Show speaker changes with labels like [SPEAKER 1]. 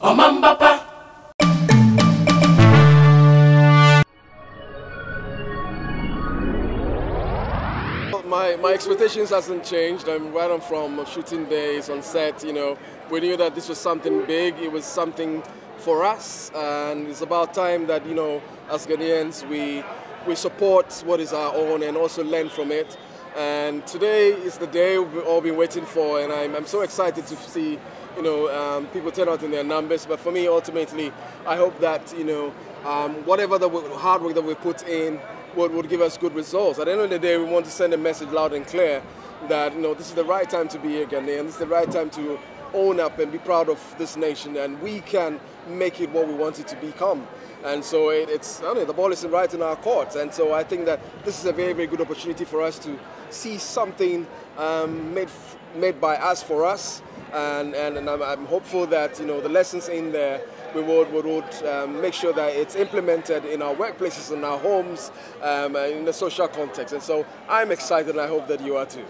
[SPEAKER 1] Omanbapa.
[SPEAKER 2] My, my expectations hasn't changed. I'm right on from shooting days on set. You know, we knew that this was something big. It was something for us, and it's about time that you know, as Ghanaians, we we support what is our own and also learn from it. And today is the day we've all been waiting for, and I'm, I'm so excited to see, you know, um, people turn out in their numbers. But for me, ultimately, I hope that you know, um, whatever the hard work that we put in would, would give us good results. At the end of the day, we want to send a message loud and clear that you know this is the right time to be a Ghanaian. This is the right time to own up and be proud of this nation, and we can make it what we want it to become. And so it, it's, I know, the ball is right in our court. And so I think that this is a very, very good opportunity for us to see something um, made, made by us for us. And, and, and I'm, I'm, hopeful that, you know, the lessons in there, we would, would, would um, make sure that it's implemented in our workplaces, in our homes, um, in the social context. And so I'm excited and I hope that you are too.